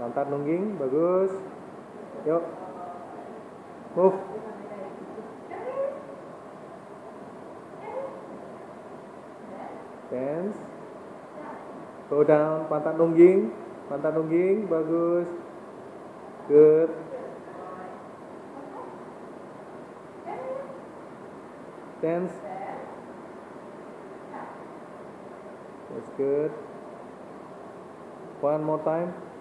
Pantat nungging, bagus. Yuk. Move. Dance. Go down, pantat nungging. Pantat nungging, bagus. Good. Dance. That's good. One more time.